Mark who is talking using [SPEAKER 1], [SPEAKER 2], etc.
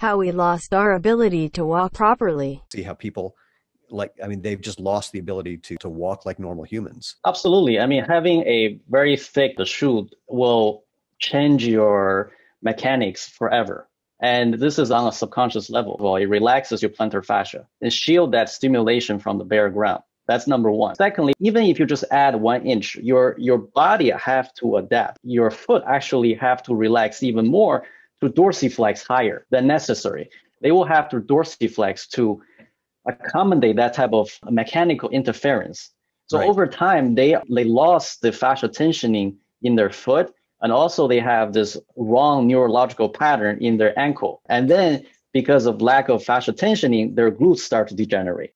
[SPEAKER 1] how we lost our ability to walk properly.
[SPEAKER 2] See how people like I mean they've just lost the ability to to walk like normal humans.
[SPEAKER 3] Absolutely. I mean having a very thick shoe will change your mechanics forever. And this is on a subconscious level. Well, it relaxes your plantar fascia and shield that stimulation from the bare ground. That's number one. Secondly, even if you just add one inch, your your body have to adapt. Your foot actually have to relax even more to dorsiflex higher than necessary. They will have to dorsiflex to accommodate that type of mechanical interference. So right. over time, they they lost the fascia tensioning in their foot, and also they have this wrong neurological pattern in their ankle. And then because of lack of fascia tensioning, their glutes start to degenerate.